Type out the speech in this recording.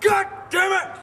God damn it!